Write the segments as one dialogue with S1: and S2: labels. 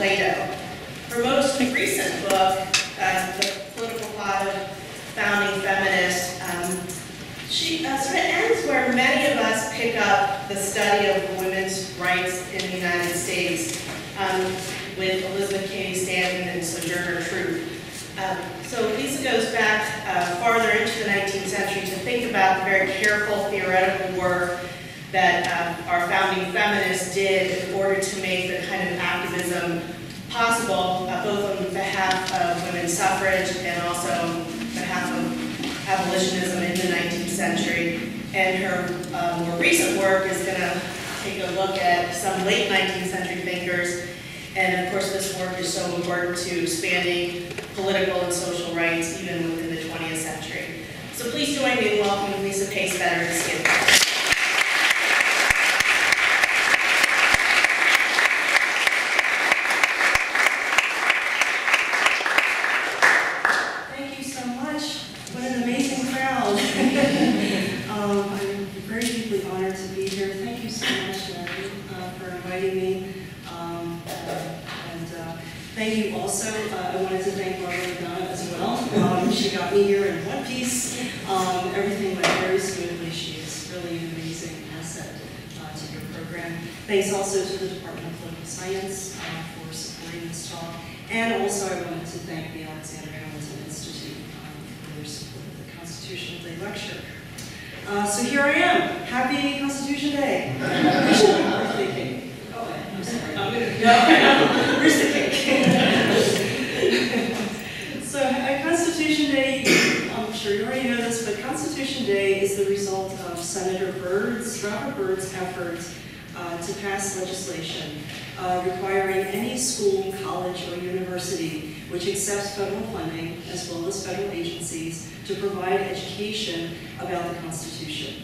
S1: Plato. Her most recent book, uh, The Political Plot of Founding Feminists, um, she uh, sort of ends where many of us pick up the study of women's rights in the United States um, with Elizabeth Cady Stanton and Sojourner Truth. Um, so Lisa goes back uh, farther into the 19th century to think about the very careful theoretical work that um, our founding feminists did in order to make the kind of activism possible, uh, both on behalf of women's suffrage and also on behalf of abolitionism in the 19th century. And her uh, more recent work is going to take a look at some late 19th century thinkers. And of course, this work is so important to expanding political and social rights even within the 20th century. So please join me in welcoming Lisa Pace Vetter to Skidmore.
S2: Thank you so much. What an amazing crowd. um, I'm very deeply honored to be here. Thank you so much, Larry, uh, for inviting me. Um, uh, and uh, thank you also. Uh, I wanted to thank Barbara Madonna as well. Um, she got me here in one piece. Um, everything went very smoothly. She is really an amazing asset uh, to your program. Thanks also to the Department of Political Science uh, for supporting this talk. And also I wanted to thank the Alexander Hamilton Institute um, for their support of the Constitutional Day lecture. Uh, so here I am. Happy Constitution Day. Birthday cake. Oh, I'm sorry. I'm gonna, no, where's the cake? so uh, Constitution Day, I'm sure you already know this, but Constitution Day is the result of Senator Byrd's, Robert Byrd's efforts uh, to pass legislation uh, requiring any school, college, or university which accepts federal funding, as well as federal agencies, to provide education about the Constitution.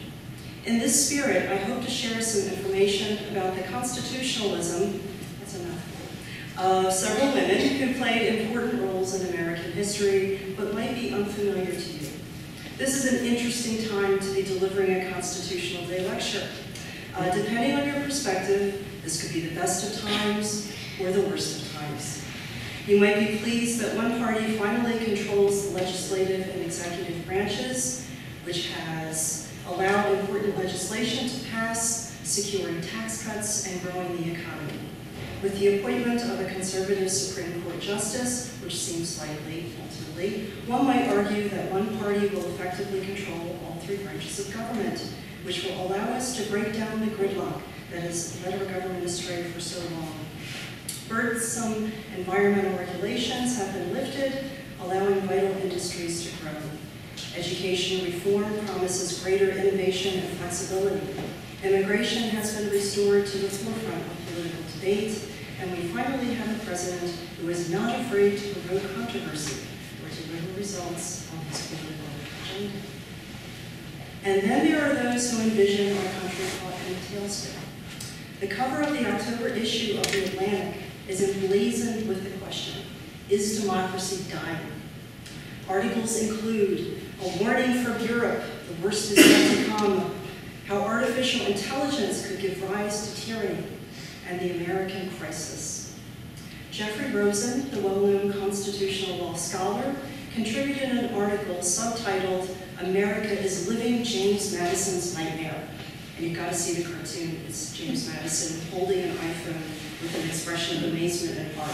S2: In this spirit, I hope to share some information about the constitutionalism, that's mouthful, of several women who played important roles in American history, but might be unfamiliar to you. This is an interesting time to be delivering a Constitutional Day lecture. Uh, depending on your perspective, this could be the best of times or the worst of times. You might be pleased that one party finally controls the legislative and executive branches, which has allowed important legislation to pass, securing tax cuts and growing the economy. With the appointment of a conservative Supreme Court justice, which seems likely ultimately, one might argue that one party will effectively control all three branches of government, which will allow us to break down the gridlock that has led our government astray for so long. Burdensome environmental regulations have been lifted, allowing vital industries to grow. Education reform promises greater innovation and flexibility. Immigration has been restored to the forefront of political debate, and we finally have a president who is not afraid to provoke controversy or to deliver results on his agenda. And then there are those who envision our country caught in a tailspin. The cover of the October issue of The Atlantic is emblazoned with the question, is democracy dying? Articles include a warning from Europe, the worst is yet to come, how artificial intelligence could give rise to tyranny, and the American crisis. Jeffrey Rosen, the well-known constitutional law scholar, contributed an article subtitled, America is Living James Madison's Nightmare. And you've got to see the cartoon. It's James Madison holding an iPhone with an expression of amazement and horror.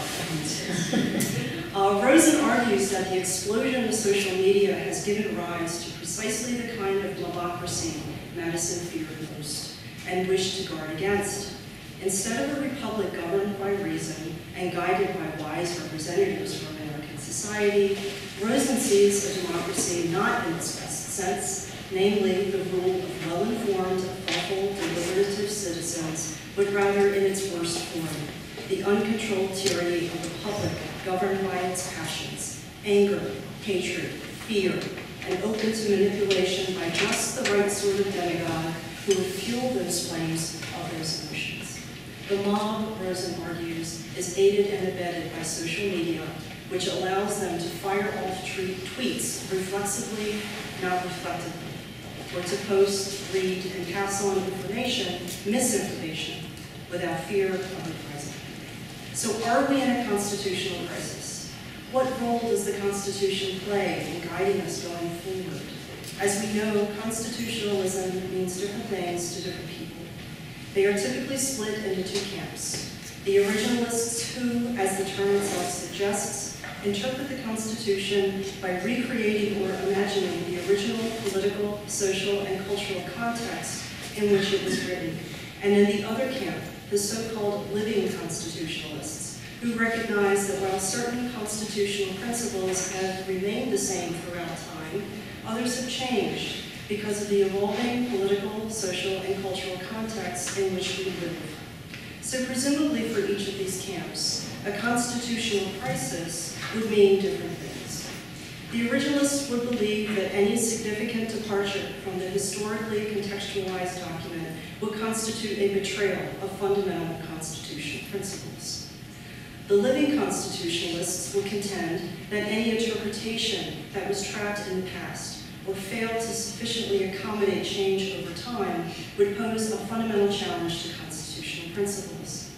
S2: uh, Rosen argues that the explosion of social media has given rise to precisely the kind of democracy Madison feared most and wished to guard against. Instead of a republic governed by reason and guided by wise representatives from American society, Rosen sees a democracy not in its best sense, namely the rule of well-informed, thoughtful, deliberative citizens, but rather in its worst form, the uncontrolled tyranny of the public governed by its passions, anger, hatred, fear, and open to manipulation by just the right sort of demagogue who would fuel those flames of those emotions. The mob, Rosen argues, is aided and abetted by social media, which allows them to fire off tweets reflexively, not reflectively, or to post, read, and pass on information, misinformation, without fear of reprisal. So are we in a constitutional crisis? What role does the Constitution play in guiding us going forward? As we know, constitutionalism means different things to different people. They are typically split into two camps. The originalists who, as the term itself suggests, interpret the Constitution by recreating or imagining the original political, social, and cultural context in which it was written. And in the other camp, the so-called living constitutionalists, who recognize that while certain constitutional principles have remained the same throughout time, others have changed because of the evolving political, social, and cultural context in which we live. So presumably for each of these camps, a constitutional crisis would mean different things. The originalists would believe that any significant departure from the historically contextualized document would constitute a betrayal of fundamental constitutional principles. The living constitutionalists would contend that any interpretation that was trapped in the past or failed to sufficiently accommodate change over time would pose a fundamental challenge to constitutional principles.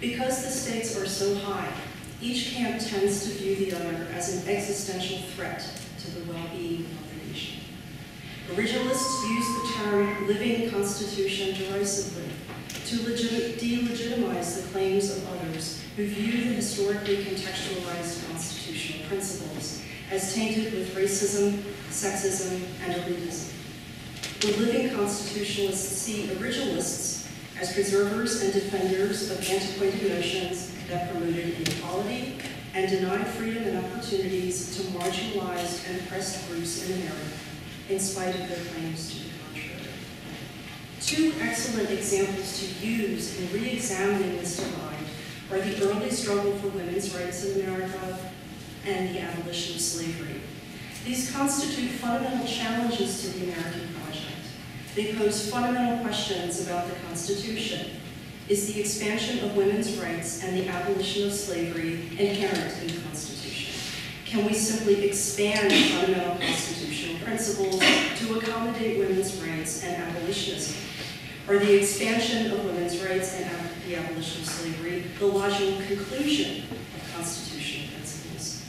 S2: Because the stakes are so high, each camp tends to view the other as an existential threat to the well-being of the nation. Originalists use the term living constitution derisively to delegitimize the claims of others who view the historically contextualized constitutional principles as tainted with racism, sexism, and elitism. The living constitutionalists see originalists as preservers and defenders of antiquated notions that promoted inequality and denied freedom and opportunities to marginalized and oppressed groups in America, in spite of their claims to the contrary. Two excellent examples to use in re-examining this divide are the early struggle for women's rights in America and the abolition of slavery. These constitute fundamental challenges to the American. They pose fundamental questions about the Constitution. Is the expansion of women's rights and the abolition of slavery inherent in the Constitution? Can we simply expand fundamental constitutional principles to accommodate women's rights and abolitionism? Or the expansion of women's rights and the abolition of slavery the logical conclusion of constitutional principles?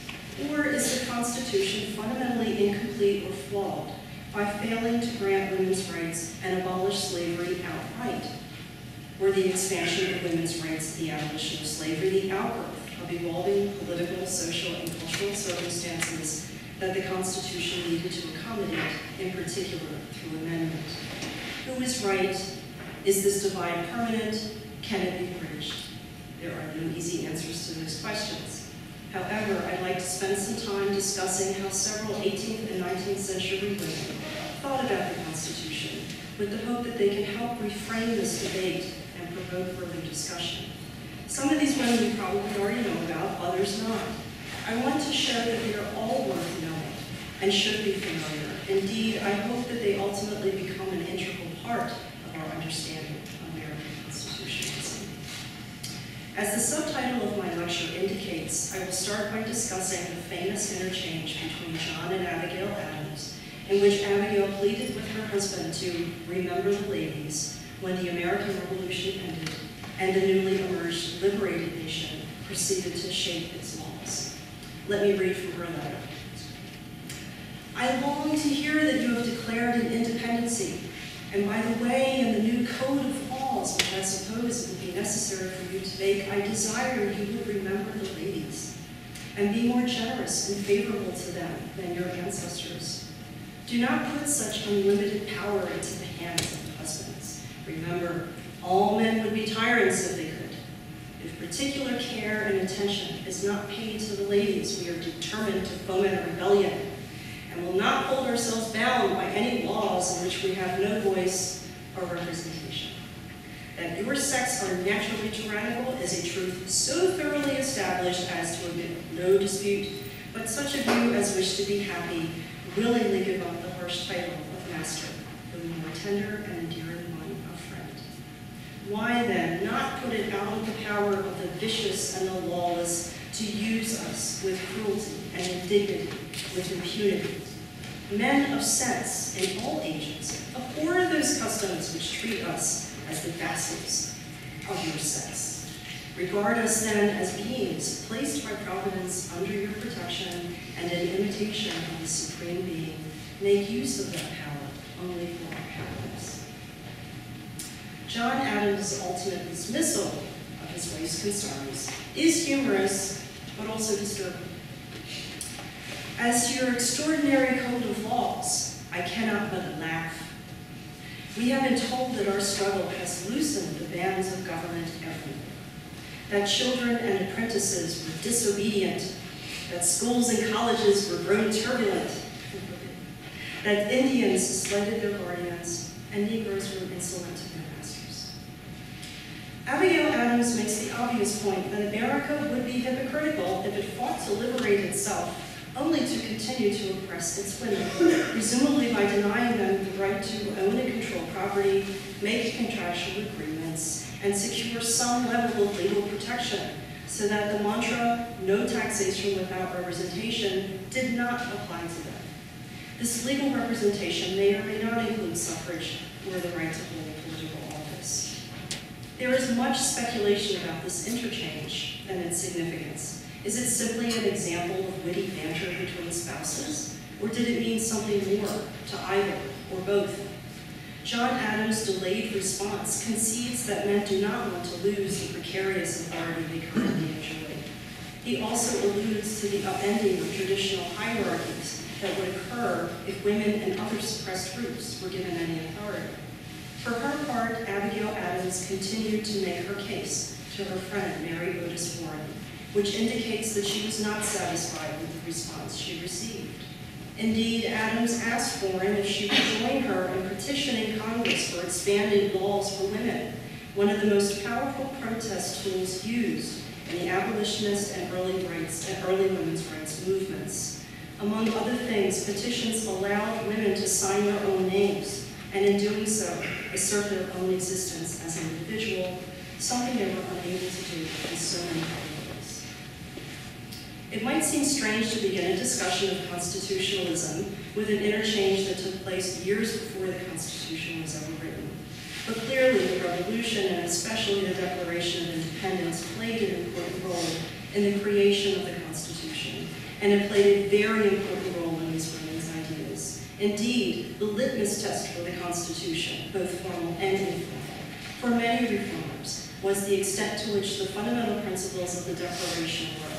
S2: Or is the Constitution fundamentally incomplete or flawed by failing to grant women's rights and abolish slavery outright? Were the expansion of women's rights, the abolition of slavery, the outgrowth of evolving political, social, and cultural circumstances that the Constitution needed to accommodate, in particular through amendment. Who is right? Is this divide permanent? Can it be bridged? There are no easy answers to those questions. However, I'd like to spend some time discussing how several 18th and 19th century women thought about the Constitution with the hope that they can help reframe this debate and provoke further discussion. Some of these women you probably already know about, others not. I want to show that they are all worth knowing and should be familiar. Indeed, I hope that they ultimately become an integral part of our understanding of American constitutionalism. As the subtitle of my lecture indicates, I will start by discussing the famous interchange between John and Abigail Adams, in which Abigail pleaded with her husband to remember the ladies when the American Revolution ended and the newly emerged liberated nation proceeded to shape its laws. Let me read from her letter. I long to hear that you have declared an independency, and by the way, in the new code of which I suppose it will be necessary for you to make, I desire you would remember the ladies, and be more generous and favorable to them than your ancestors. Do not put such unlimited power into the hands of husbands. Remember, all men would be tyrants if they could. If particular care and attention is not paid to the ladies, we are determined to foment a rebellion and will not hold ourselves bound by any laws in which we have no voice or representation. That your sex are naturally tyrannical is a truth so thoroughly established as to admit no dispute, but such of you as wish to be happy willingly give up the harsh title of master for the more tender and endearing one of friend. Why then not put it out of the power of the vicious and the lawless to use us with cruelty and indignity, with impunity? Men of sense in all ages, abhor those customs which treat us as the vassals of your sex. Regard us then as beings placed by providence under your protection and in imitation of the supreme being. Make use of that power only for our happiness. John Adams' ultimate dismissal of his wife's concerns is humorous, but also disturbing. As to your extraordinary code of laws, I cannot but laugh. We have been told that our struggle has loosened the bands of government everywhere, that children and apprentices were disobedient, that schools and colleges were grown turbulent, that Indians slighted their guardians, and Negroes were insolent to their masters. Abigail Adams makes the obvious point that America would be hypocritical if it fought to liberate itself only to continue to oppress its women, presumably by denying them the right to own and control property, make contractual agreements, and secure some level of legal protection, so that the mantra, no taxation without representation, did not apply to them. This legal representation may or may not include suffrage or the right to hold political office. There is much speculation about this interchange and its significance. Is it simply an example of witty banter between spouses? Or did it mean something more to either or both? John Adams' delayed response concedes that men do not want to lose the precarious authority they currently enjoy. He also alludes to the upending of traditional hierarchies that would occur if women and other suppressed groups were given any authority. For her part, Abigail Adams continued to make her case to her friend Mercy Otis Warren which indicates that she was not satisfied with the response she received. Indeed, Adams asked Warren if she would join her in petitioning Congress for expanded laws for women, one of the most powerful protest tools used in the abolitionist and early rights and early women's rights movements. Among other things, petitions allowed women to sign their own names, and in doing so, assert their own existence as an individual, something they were unable to do in so many other it might seem strange to begin a discussion of constitutionalism with an interchange that took place years before the Constitution was ever written. But clearly, the Revolution, and especially the Declaration of Independence, played an important role in the creation of the Constitution, and it played a very important role in these women's ideas. Indeed, the litmus test for the Constitution, both formal and informal, for many reformers, was the extent to which the fundamental principles of the Declaration were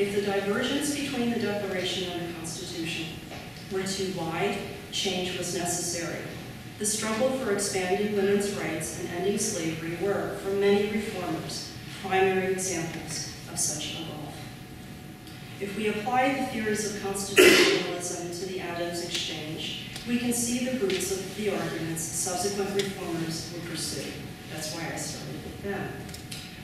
S2: If the divergence between the Declaration and the Constitution were too wide, change was necessary. The struggle for expanding women's rights and ending slavery were, for many reformers, primary examples of such a goal. If we apply the theories of constitutionalism to the Adams Exchange, we can see the roots of the arguments subsequent reformers would pursue. That's why I started with them.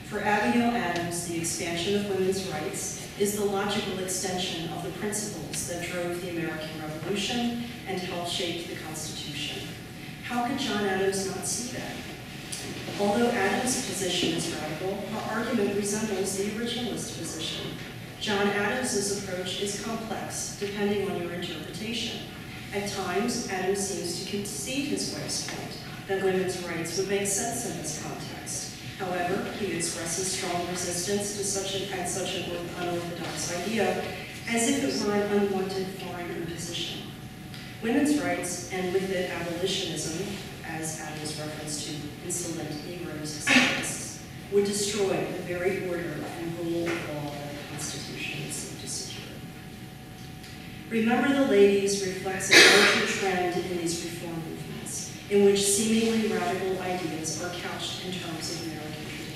S2: For Abigail Adams, the expansion of women's rights is the logical extension of the principles that drove the American Revolution and helped shape the Constitution. How could John Adams not see that? Although Adams' position is radical, her argument resembles the originalist position. John Adams' approach is complex, depending on your interpretation. At times, Adams seems to concede his wife's point that women's rights would make sense in this context. However, he expresses strong resistance to such an, such an unorthodox idea, as if it were an unwanted foreign imposition. Women's rights, and with it abolitionism, as Adams reference to insolent Negroes as would destroy the very order and rule of law that the Constitution seemed to secure. Remember the Ladies reflects a larger trend in these reform movements, in which seemingly radical ideas are couched in terms of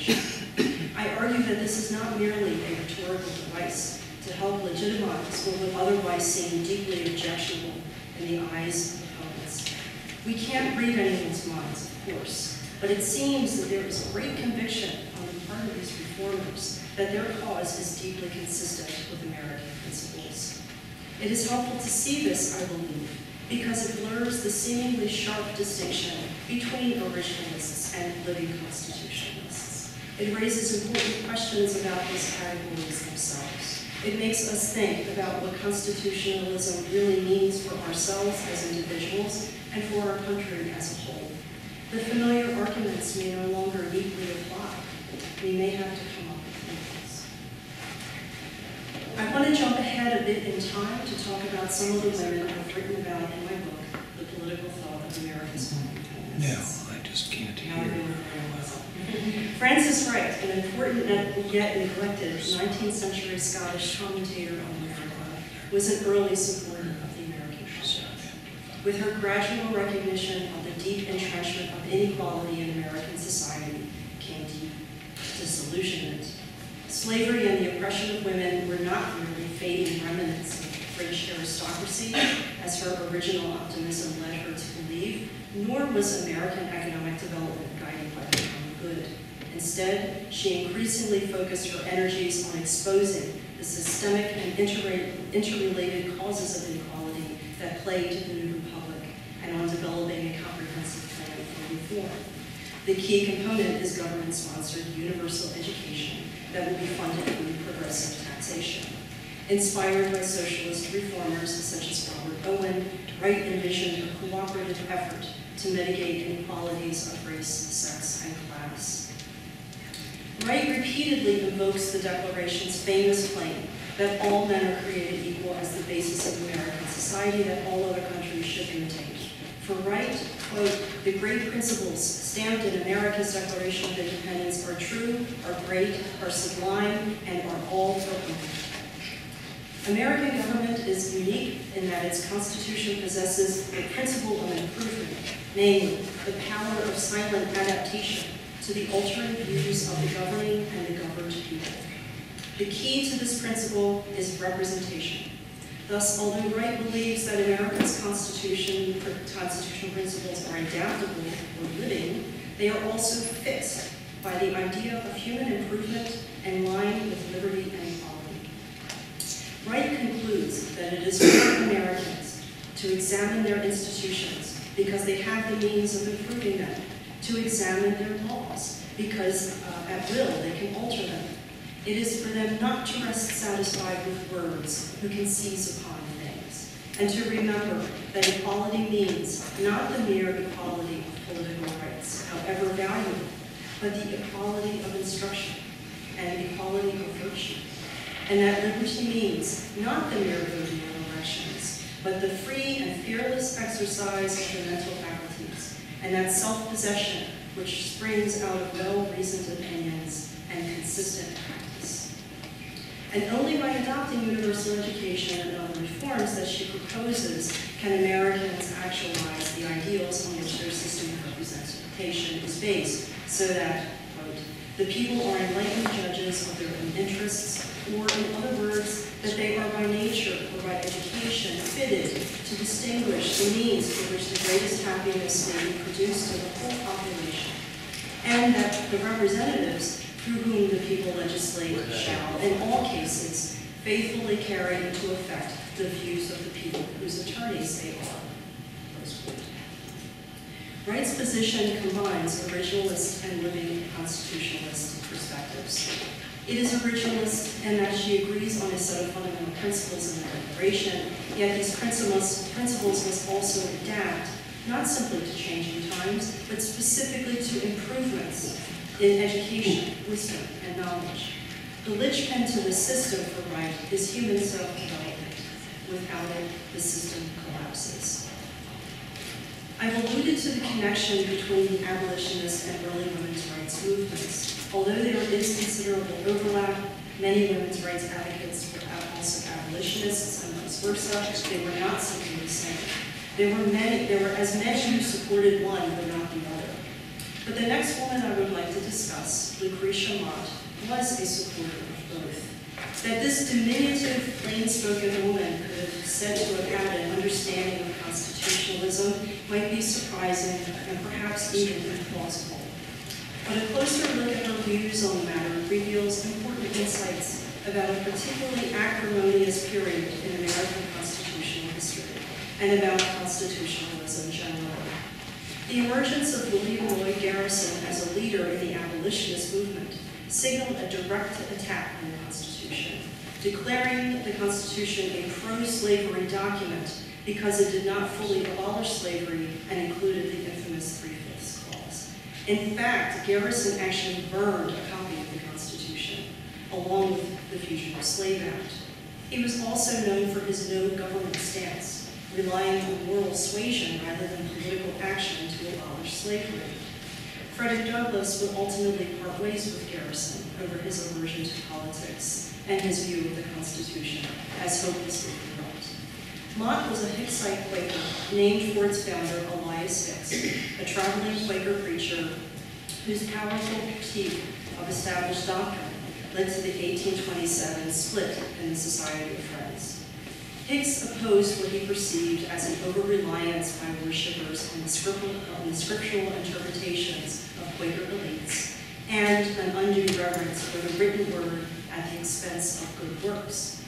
S2: I argue that this is not merely a rhetorical device to help legitimize what would otherwise seem deeply objectionable in the eyes of opponents. We can't read anyone's minds, of course, but it seems that there is a great conviction on the part of these reformers that their cause is deeply consistent with American principles. It is helpful to see this, I believe, because it blurs the seemingly sharp distinction between originalists and living constitutionalists. It raises important questions about these categories themselves. It makes us think about what constitutionalism really means for ourselves as individuals and for our country as a whole. The familiar arguments may no longer neatly apply. we may have to come up with new ones. I want to jump ahead a bit in time to talk about some of the women I've written about in my book, The Political Thought of America's Women
S3: No, I just can't
S2: Now I know
S3: hear.
S2: Frances Wright, an important yet neglected 19th century Scottish commentator on America, was an early supporter of the American project. With her gradual recognition of the deep entrenchment of inequality in American society came deep disillusionment. Slavery and the oppression of women were not merely fading remnants of British aristocracy, as her original optimism led her to believe, nor was American economic development guided by good. Instead, she increasingly focused her energies on exposing the systemic and interre- interrelated causes of inequality that plagued the new republic, and on developing a comprehensive plan for reform. The key component is government-sponsored universal education that will be funded through progressive taxation. Inspired by socialist reformers such as Robert Owen, Wright envisioned a cooperative effort to mitigate inequalities of race, sex, and class. Wright repeatedly invokes the Declaration's famous claim that all men are created equal as the basis of American society that all other countries should imitate. For Wright, quote, "The great principles stamped in America's Declaration of Independence are true, are great, are sublime, and are all for all." American government is unique in that its constitution possesses the principle of improvement, namely, the power of silent adaptation to the altering views of the governing and the governed people. The key to this principle is representation. Thus, although Wright believes that America's constitution, constitutional principles are adaptable or living, they are also fixed by the idea of human improvement in line with liberty and equality. Wright concludes that it is for Americans to examine their institutions because they have the means of improving them, to examine their laws because uh, at will they can alter them. It is for them not to rest satisfied with words who can seize upon things, and to remember that equality means not the mere equality of political rights, however valuable, but the equality of instruction and equality of virtue and that liberty means not the mere voting in elections, but the free and fearless exercise of the mental faculties, and that self-possession which springs out of well-reasoned opinions and consistent practice. And only by adopting universal education and other reforms that she proposes can Americans actualize the ideals on which their system of representation is based, so that, quote, the people are enlightened judges of their own interests, or in other words, that they are by nature or by education fitted to distinguish the means for which the greatest happiness may be produced to the whole population, and that the representatives through whom the people legislate shall, in all cases, faithfully carry into effect the views of the people whose attorneys they are. Wright's position combines originalist and living constitutionalist perspectives. It is originalist in that she agrees on a set of fundamental principles in the Declaration, yet these principles, principles must also adapt, not simply to changing times, but specifically to improvements in education, wisdom, and knowledge. The linchpin to the system for Wright is human self-development. Without it, the system collapses. I've alluded to the connection between the abolitionist and early women's rights movements. Although there is considerable overlap, many women's rights advocates were also abolitionists and vice versa. They were not simply the same. There were many, there were as many who supported one but not the other. But the next woman I would like to discuss, Lucretia Mott, was a supporter of both. That this diminutive, plain-spoken woman could have said to have had an understanding of constitutionalism might be surprising and perhaps even implausible. But a closer look at her views on the matter reveals important insights about a particularly acrimonious period in American constitutional history and about constitutionalism generally. The emergence of William Lloyd Garrison as a leader in the abolitionist movement signaled a direct attack on the Constitution, declaring the Constitution a pro-slavery document because it did not fully abolish slavery and included the infamous Clause. In fact, Garrison actually burned a copy of the Constitution, along with the Fugitive Slave Act. He was also known for his no government stance, relying on moral suasion rather than political action to abolish slavery. Frederick Douglass would ultimately part ways with Garrison over his aversion to politics and his view of the Constitution as hopelessly. Mott was a Hicksite Quaker named for its founder, Elias Hicks, a traveling Quaker preacher whose powerful critique of established doctrine led to the 1827 split in the Society of Friends. Hicks opposed what he perceived as an over-reliance by worshippers on the, scriptural, interpretations of Quaker elites and an undue reverence for the written word at the expense of good works.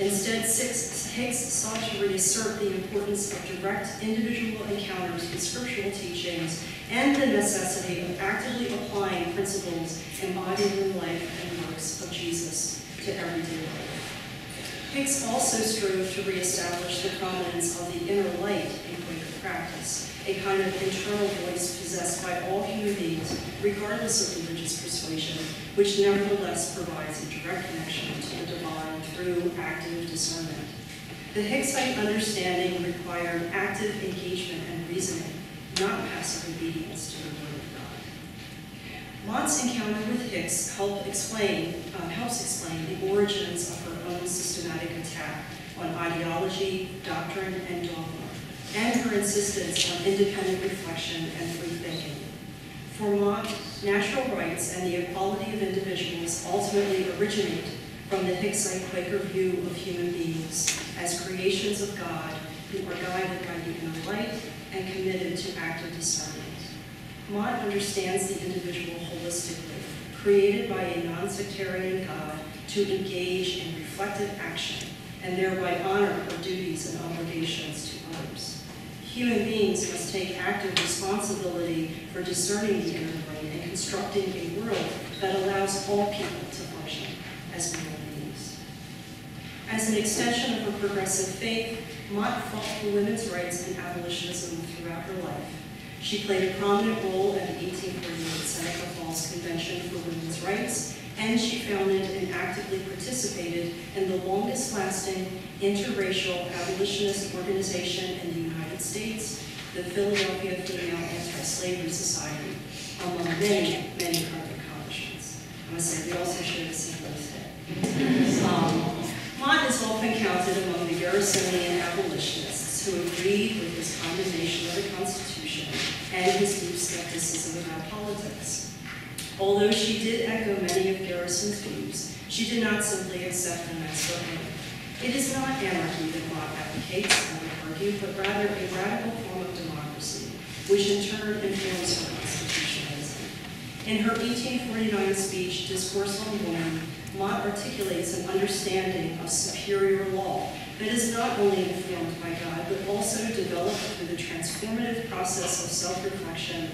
S2: Instead, Hicks sought to reassert the importance of direct individual encounters with scriptural teachings and the necessity of actively applying principles embodied in the life and works of Jesus to everyday life. Hicks also strove to reestablish the prominence of the inner light in Quaker practice, a kind of internal voice possessed by all human beings, regardless of religious persuasion, which nevertheless provides a direct connection to the divine through active discernment. The Hicksite understanding required active engagement and reasoning, not passive obedience to the Word of God. Mott's encounter with Hicks help explain, uh, helps explain the origins of her own systematic attack on ideology, doctrine, and dogma, and her insistence on independent reflection and free thinking. For Mott, natural rights and the equality of individuals ultimately originate from the Hicksite Quaker view of human beings as creations of God who are guided by the inner light and committed to active discernment. Mott understands the individual holistically, created by a non-sectarian God to engage in reflective action and thereby honor her duties and obligations to others. Human beings must take active responsibility for discerning the inner light and constructing a world that allows all people to function as beings. As an extension of her progressive faith, Mott fought for women's rights and abolitionism throughout her life. She played a prominent role at the 1848 Seneca Falls Convention for Women's Rights, and she founded and actively participated in the longest-lasting interracial abolitionist organization in the United States, the Philadelphia Female Anti-Slavery Society, among many, many other accomplishments. I must say, we also share the same birthday. Um, Mott is often counted among the Garrisonian abolitionists who agreed with his condemnation of the Constitution and his deep skepticism about politics. Although she did echo many of Garrison's views, she did not simply accept them as her. It is not anarchy that Mott advocates, I would argue, but rather a radical form of democracy, which in turn informs her constitutionalism. In her 1849 speech, Discourse on Woman, Mott articulates an understanding of superior law that is not only informed by God, but also developed through the transformative process of self-reflection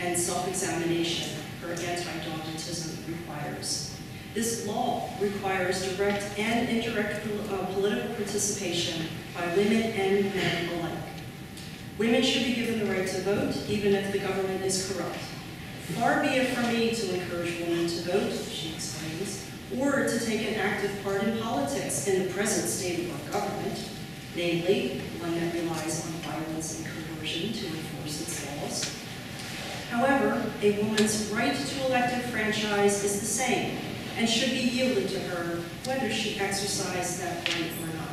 S2: and self-examination her anti-dogmatism requires. This law requires direct and indirect uh, political participation by women and men alike. Women should be given the right to vote, even if the government is corrupt. Far be it from me to encourage women to vote, she or to take an active part in politics in the present state of our government, namely, one that relies on violence and coercion to enforce its laws. However, a woman's right to elective franchise is the same and should be yielded to her whether she exercised that right or not.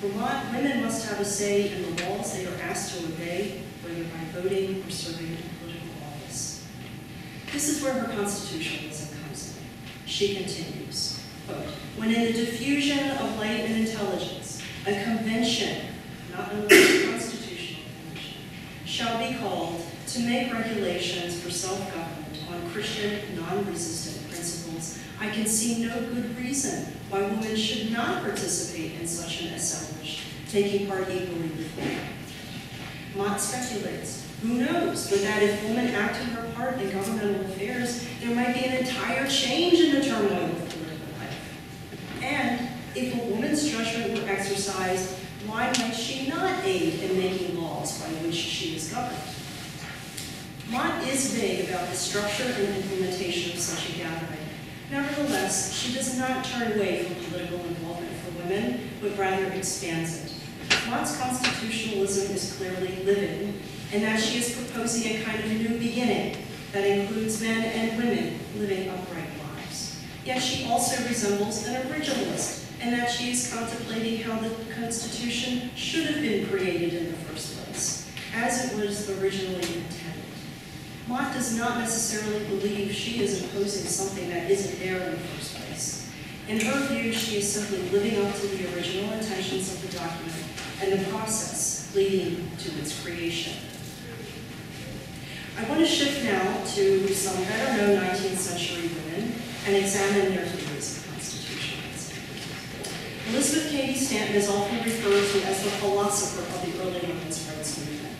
S2: For Mott, women must have a say in the laws they are asked to obey, whether by voting or serving in political office. This is where her constitutionalism comes in. She continues, quote, when in the diffusion of light and intelligence, a convention, not only a constitutional convention, shall be called to make regulations for self-government on Christian non-resistant principles, I can see no good reason why women should not participate in such an assemblage, taking part equally with men. Mott speculates, who knows, but that if women acted her part in governmental affairs, there might be an entire change in the turmoil of political life. And if a woman's judgment were exercised, why might she not aid in making laws by which she is governed? Mott is vague about the structure and implementation of such a gathering, Nevertheless, she does not turn away from political involvement for women, but rather expands it. Mott's constitutionalism is clearly living, in that she is proposing a kind of new beginning that includes men and women living upright lives. Yet she also resembles an originalist in that she is contemplating how the Constitution should have been created in the first place, as it was originally intended. Mott does not necessarily believe she is imposing something that isn't there in the first place. In her view, she is simply living up to the original intentions of the document and the process leading to its creation. I want to shift now to some better-known 19th century women and examine their theories of constitutions. Elizabeth Cady Stanton is often referred to as the philosopher of the early women's rights movement.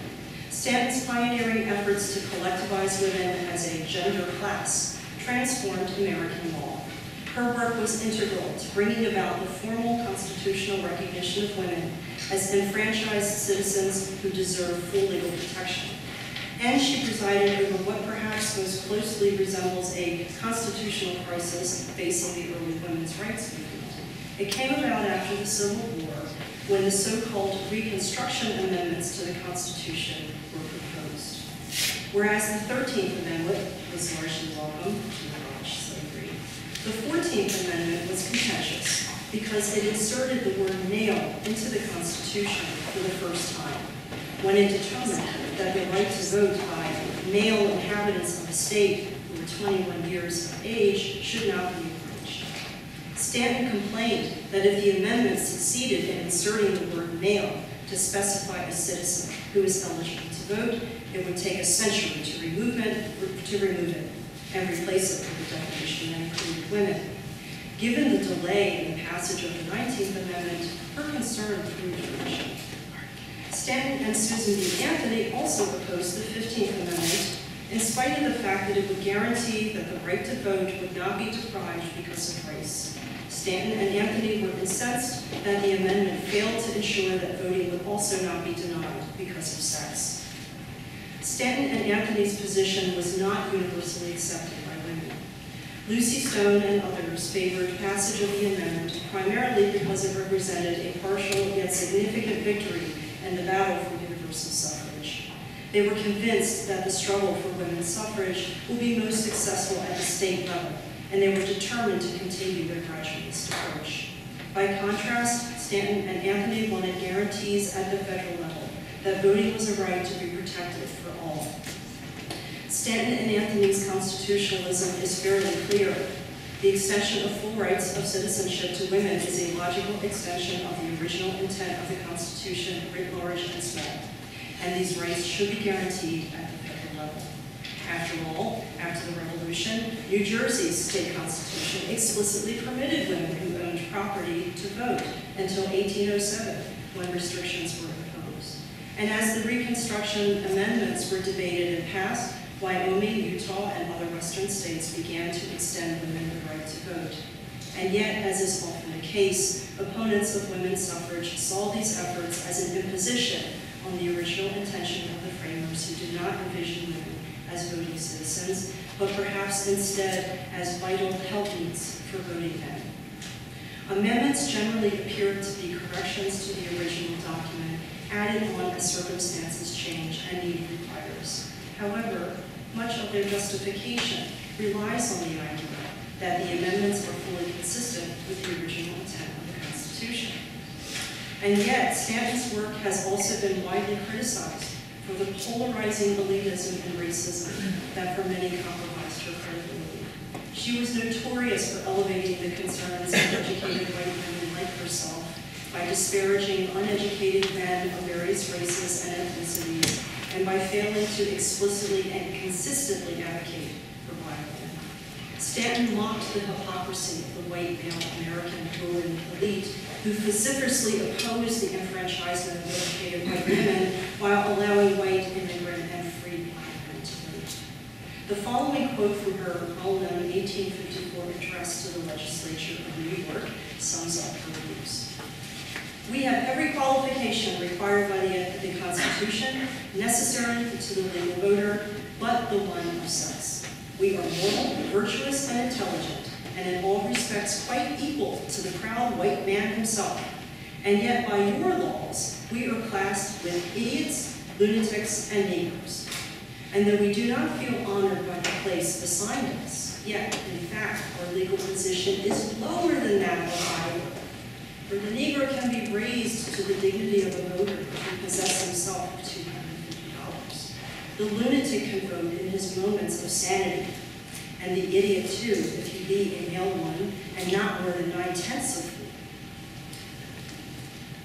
S2: Stanton's pioneering efforts to collectivize women as a gender class transformed American law. Her work was integral to bringing about the formal constitutional recognition of women as enfranchised citizens who deserve full legal protection. And she presided over what perhaps most closely resembles a constitutional crisis facing the early women's rights movement. It came about after the Civil War when the so-called Reconstruction Amendments to the Constitution were proposed. Whereas the 13th Amendment was largely welcome to abolish slavery, the 14th Amendment was contentious because it inserted the word male into the Constitution for the first time, when it determined that the right to vote by male inhabitants of a state who were 21 years of age should not be infringed. Stanton complained that if the amendment succeeded in inserting the word male to specify a citizen who is eligible to vote, it would take a century to remove it, to remove it and replace it with a definition that included women. Given the delay in the passage of the 19th Amendment, her concern proved. Stanton and Susan B. Anthony also opposed the 15th Amendment in spite of the fact that it would guarantee that the right to vote would not be deprived because of race. Stanton and Anthony were incensed that the amendment failed to ensure that voting would also not be denied because of sex. Stanton and Anthony's position was not universally accepted by women. Lucy Stone and others favored passage of the amendment primarily because it represented a partial yet significant victory in the battle for universal suffrage. They were convinced that the struggle for women's suffrage would be most successful at the state level, and they were determined to continue their gradualist approach. By contrast, Stanton and Anthony wanted guarantees at the federal level that voting was a right to be protected for all. Stanton and Anthony's constitutionalism is fairly clear. The extension of full rights of citizenship to women is a logical extension of the original intent of the Constitution, writ large and small, and these rights should be guaranteed at the federal level. After all, after the Revolution, New Jersey's state constitution explicitly permitted women who owned property to vote until 1807, when restrictions were imposed. And as the Reconstruction amendments were debated and passed, Wyoming, Utah, and other western states began to extend women the right to vote. And yet, as is often the case, opponents of women's suffrage saw these efforts as an imposition on the original intention of the framers who did not envision women as voting citizens, but perhaps instead as vital helpmeets for voting men. Amendments generally appeared to be corrections to the original document, added on as circumstances change and need requires. However, much of their justification relies on the idea that the amendments are fully consistent with the original intent of the Constitution. And yet, Stanton's work has also been widely criticized for the polarizing elitism and racism that for many compromised her credibility. She was notorious for elevating the concerns of educated white women like herself by disparaging uneducated men of various races and ethnicities, and by failing to explicitly and consistently advocate for black women. Stanton mocked the hypocrisy of the white male American ruling elite who vociferously opposed the enfranchisement of educated white women while allowing white immigrant and free black men to vote. The following quote from her well-known 1854 address to the legislature of New York sums up her views. We have every qualification required by the, the Constitution necessary to the legal voter, but the one of sex. We are moral, virtuous, and intelligent, and in all respects quite equal to the proud white man himself. And yet by your laws, we are classed with idiots, lunatics, and Negroes. And though we do not feel honored by the place assigned us, yet, in fact, our legal position is lower than that of either. The Negro can be raised to the dignity of a voter he possess himself of two hundred and fifty dollars. The lunatic can vote in his moments of sanity, and the idiot too, if he be a male one, and not more than nine-tenths of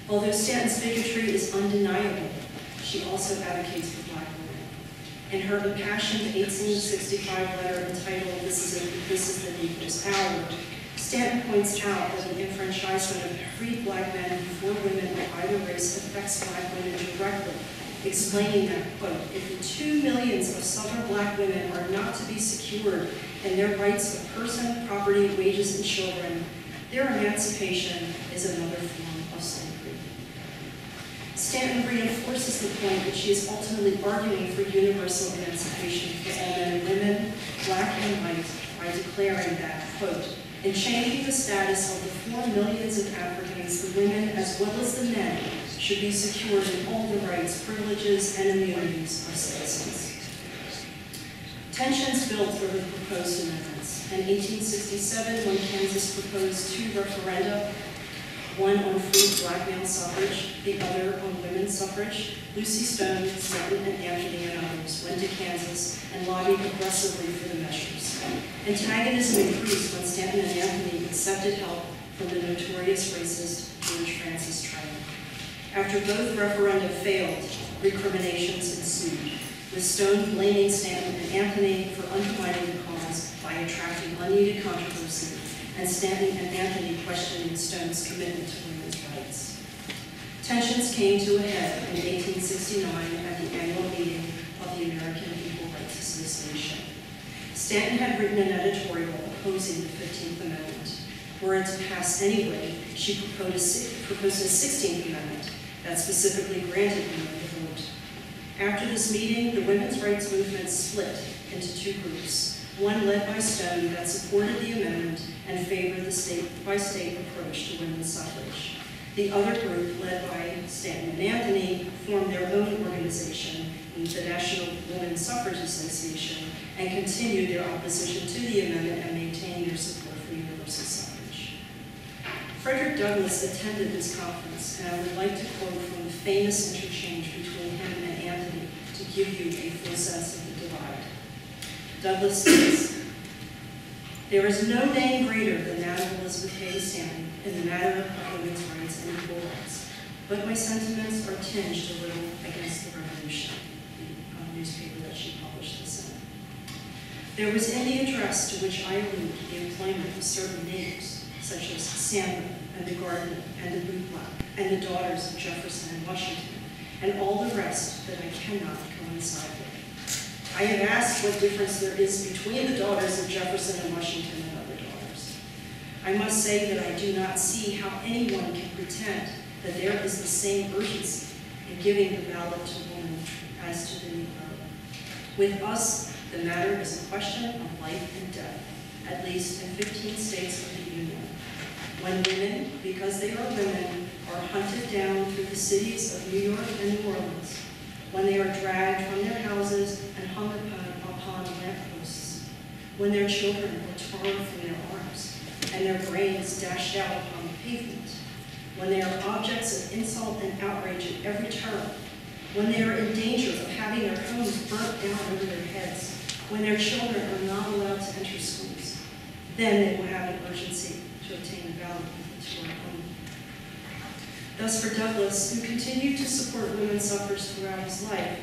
S2: one. Although Stanton's bigotry is undeniable, she also advocates for black women. In her impassioned 1865 letter entitled This is, a, this is the Negro's Hour, Stanton points out that the enfranchisement of freed black men before women of either race affects black women directly, explaining that, quote, if the two millions of Southern black women are not to be secured in their rights of person, property, wages, and children, their emancipation is another form of slavery. Stanton reinforces the point that she is ultimately arguing for universal emancipation for all men and women, black and white, by declaring that, quote, in changing the status of the four millions of Africans, the women as well as the men should be secured in all the rights, privileges, and immunities of citizens. Tensions built over the proposed amendments. In 1867, when Kansas proposed two referenda, one on free black male suffrage, the other on women's suffrage, Lucy Stone, Stanton, and Anthony and others went to Kansas and lobbied aggressively for the measures. Antagonism increased when Stanton and Anthony accepted help from the notorious racist George Francis Train. After both referenda failed, recriminations ensued, with Stone blaming Stanton and Anthony for undermining the cause by attracting unneeded controversy, and Stanton and Anthony questioning Stone's commitment to women's rights. Tensions came to a head in 1869 at the annual meeting of the American Equal Rights Association. Stanton had written an editorial opposing the 15th Amendment. Were it to pass anyway, she proposed proposed a 16th Amendment that specifically granted women the vote. After this meeting, the women's rights movement split into two groups, one led by Stone that supported the amendment and favored the state-by-state approach to women's suffrage. The other group, led by Stanton and Anthony, formed their own organization, the National Women's Suffrage Association, and continued their opposition to the amendment and maintained their support for universal suffrage. Frederick Douglass attended this conference, and I would like to quote from the famous interchange between him and Anthony to give you a full sense of the divide. Douglass says, There is no name greater than that of Elizabeth Cady Stanton in the matter of women's rights and equal rights, but my sentiments are tinged a little against the revolution, the uh, newspaper that she published this in. There was in the address to which I allude the employment of certain names, such as Sandra and the Gardner and the Bootblack and the daughters of Jefferson and Washington, and all the rest that I cannot coincide. I have asked what difference there is between the daughters of Jefferson and Washington and other daughters. I must say that I do not see how anyone can pretend that there is the same urgency in giving the ballot to women as to the Negro. With us, the matter is a question of life and death, at least in 15 states of the Union. When women, because they are women, are hunted down through the cities of New York and New Orleans, when they are dragged from their houses and hung upon, lampposts, when their children are torn from their arms and their brains dashed out upon the pavement, when they are objects of insult and outrage at every turn, when they are in danger of having their homes burnt down over their heads, when their children are not allowed to enter schools, then they will have an urgency to obtain the ballot. Thus, for Douglass, who continued to support women's suffrage throughout his life,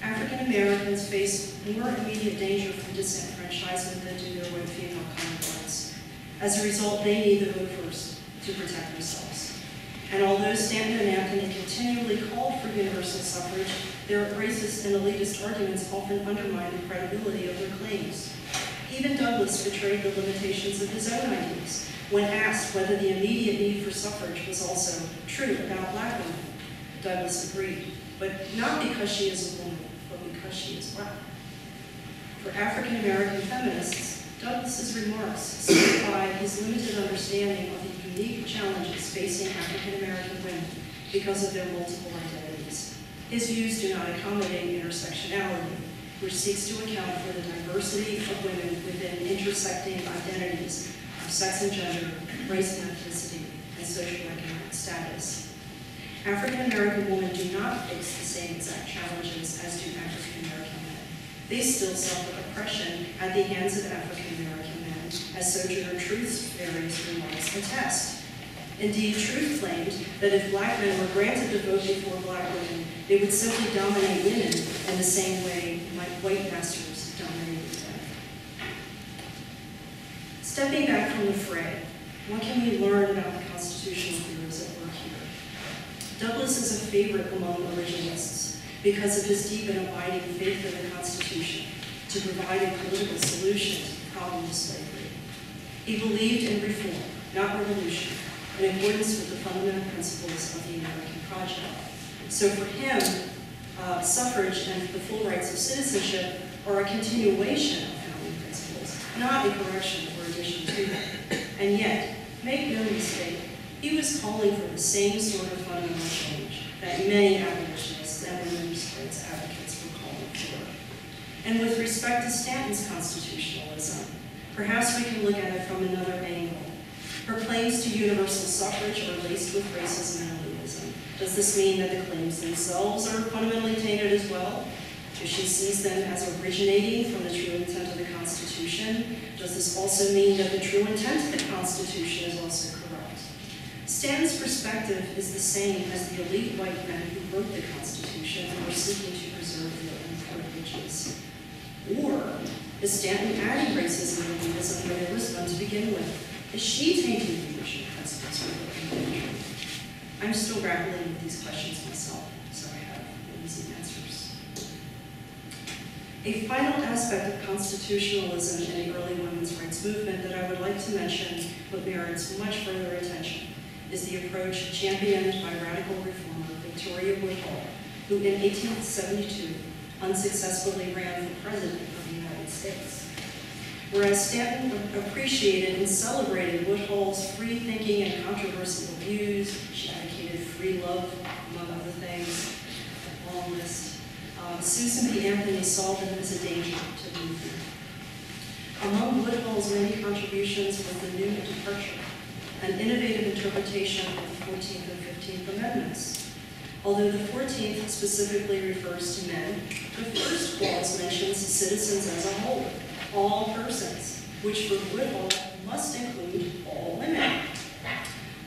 S2: African Americans face more immediate danger from disenfranchisement than do their white female counterparts. As a result, they need the vote first to protect themselves. And although Stanton and Anthony continually called for universal suffrage, their racist and elitist arguments often undermine the credibility of their claims. Even Douglass betrayed the limitations of his own ideas when asked whether the immediate need for suffrage was also true about black women. Douglass agreed, but not because she is a woman, but because she is black. For African American feminists, Douglass's remarks signify his limited understanding of the unique challenges facing African American women because of their multiple identities. His views do not accommodate intersectionality, which seeks to account for the diversity of women within intersecting identities of sex and gender, race and ethnicity, and socioeconomic status. African American women do not face the same exact challenges as do African American men. They still suffer oppression at the hands of African American men, as Sojourner Truth's various remarks attest. Indeed, Truth claimed that if black men were granted the vote before black women, they would simply dominate women in the same way my white masters dominated them. Stepping back from the fray, what can we learn about the constitutional theories at work here? Douglass is a favorite among originalists because of his deep and abiding faith in the Constitution to provide a political solution to the problem of slavery. He believed in reform, not revolution, in accordance with the fundamental principles of the American project. So for him, uh, suffrage and the full rights of citizenship are a continuation of founding principles, not a correction or addition to them. And yet, make no mistake, he was calling for the same sort of fundamental change that many abolitionists and women's rights advocates were calling for. And with respect to Stanton's constitutionalism, perhaps we can look at it from another angle. Her claims to universal suffrage are laced with racism and elitism. Does this mean that the claims themselves are fundamentally tainted as well? If she sees them as originating from the true intent of the Constitution, does this also mean that the true intent of the Constitution is also corrupt? Stanton's perspective is the same as the elite white men who wrote the Constitution and were seeking to preserve their own privileges. Or is Stanton adding racism and elitism where there was none to begin with? Is she original principles we're looking at? I'm still grappling with these questions myself, so I have easy answers. A final aspect of constitutionalism in the early women's rights movement that I would like to mention but merits much further attention is the approach championed by radical reformer Victoria Woodhull, who in 1872 unsuccessfully ran for president of the United States. Whereas Stanton appreciated and celebrated Woodhull's free thinking and controversial views, she advocated free love, among other things, a long list. Uh, Susan B. Anthony saw them as a danger to the movement. Among Woodhull's many contributions was the new departure, an innovative interpretation of the 14th and 15th Amendments. Although the 14th specifically refers to men, the first clause mentions citizens as a whole, all persons, which for Woodhull must include all women.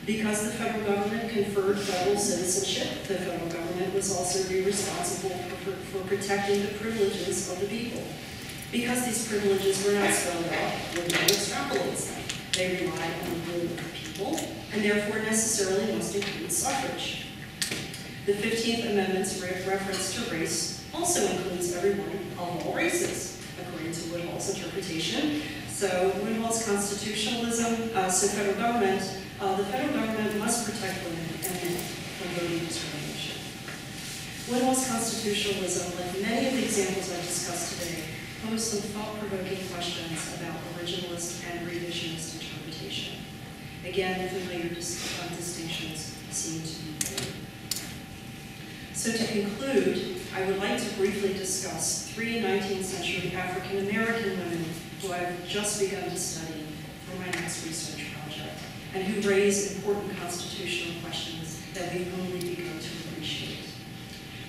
S2: Because the federal government conferred federal citizenship, the federal government was also be responsible for, for protecting the privileges of the people. Because these privileges were not spelled out, Woodhull extrapolates them. They rely on the will of the people, and therefore necessarily must include suffrage. The 15th Amendment's re reference to race also includes everyone of all races, according to Woodhull's interpretation. So Woodhull's constitutionalism, uh, so federal government, uh, the federal government must protect women and men from voting discrimination. Woodhull's constitutionalism, like many of the examples I discussed today, pose some thought-provoking questions about originalist and revisionist interpretation. Again, familiar dis uh, distinctions seem to be. So to conclude, I would like to briefly discuss three 19th century African American women who I've just begun to study for my next research project, and who raise important constitutional questions that we've only begun to appreciate.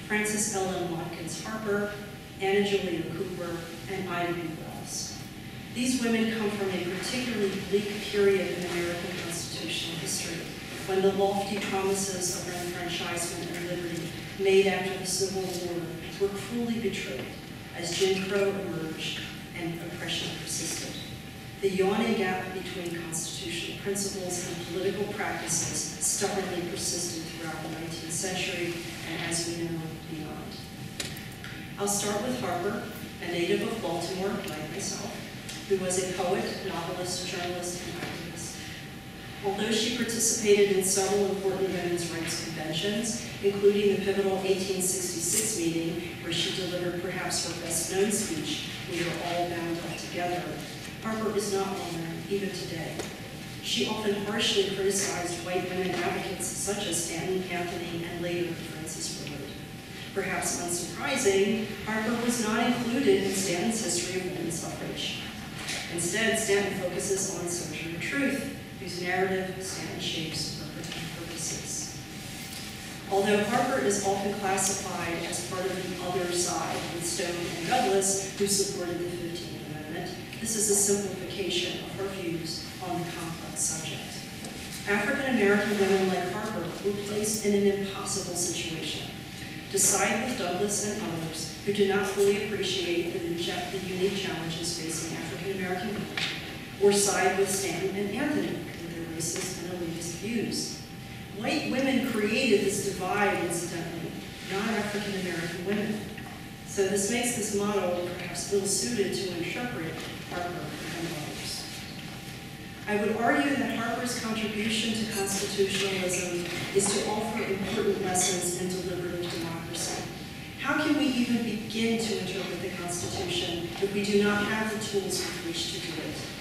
S2: Frances Ellen Watkins Harper, Anna Julia Cooper, and Ida B. Wells. These women come from a particularly bleak period in American constitutional history, when the lofty promises of enfranchisement and liberty made after the Civil War were cruelly betrayed as Jim Crow emerged and oppression persisted. The yawning gap between constitutional principles and political practices stubbornly persisted throughout the 19th century and as we know, beyond. I'll start with Harper, a native of Baltimore, like myself, who was a poet, novelist, journalist, and activist. Although she participated in several important women's rights conventions, including the pivotal 1866 meeting where she delivered perhaps her best known speech, We Are All Bound Up Together, Harper is not well-known even today. She often harshly criticized white women advocates such as Stanton Anthony and later Frances Willard. Perhaps unsurprising, Harper was not included in Stanton's history of women's suffrage. Instead, Stanton focuses on Sojourner Truth, whose narrative Stanton shapes for her own purposes. Although Harper is often classified as part of the other side with Stone and Douglass, who supported the 15th Amendment, this is a simplification of her views on the complex subject. African American women like Harper were placed in an impossible situation to side with Douglass and others who do not fully appreciate the, the unique challenges facing African American women, or side with Stanton and Anthony with their racist and elitist views. White women created this divide, incidentally, not African American women. So this makes this model perhaps ill-suited to interpret Harper and others. I would argue that Harper's contribution to constitutionalism is to offer important lessons in deliberative democracy. How can we even begin to interpret the Constitution if we do not have the tools with which to do it?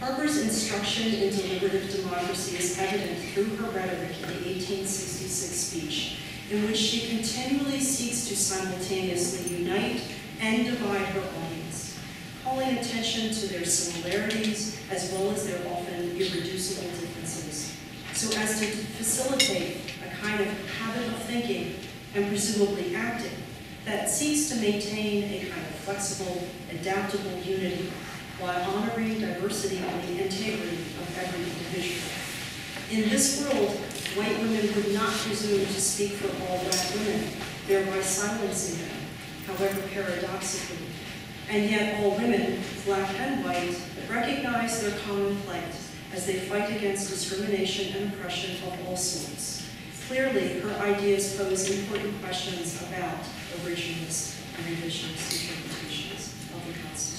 S2: Harper's instruction in deliberative democracy is evident through her rhetoric in the 1866 speech, in which she continually seeks to simultaneously unite and divide her audience, calling attention to their similarities as well as their often irreducible differences, so as to facilitate a kind of habit of thinking and presumably acting that seeks to maintain a kind of flexible, adaptable unity while honoring diversity and the integrity of every individual. In this world, white women would not presume to speak for all black women, thereby silencing them, however paradoxically. And yet all women, black and white, recognize their common plight as they fight against discrimination and oppression of all sorts. Clearly, her ideas pose important questions about originalist and revisionist interpretations of the Constitution.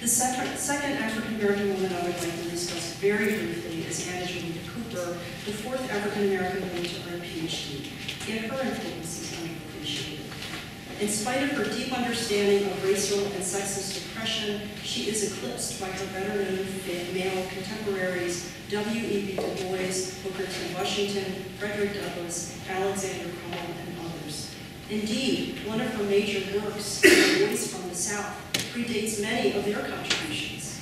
S2: The second, second African-American woman I would like to discuss very briefly is Anna Julia Cooper, the fourth African-American woman to earn a PhD. Yet her influence is underappreciated. In spite of her deep understanding of racial and sexist oppression, she is eclipsed by her better-known male contemporaries W.E.B. Du Bois, Booker T. Washington, Frederick Douglass, Alexander Crummell, and. Indeed, one of her major works, The Voice from the South, predates many of their contributions.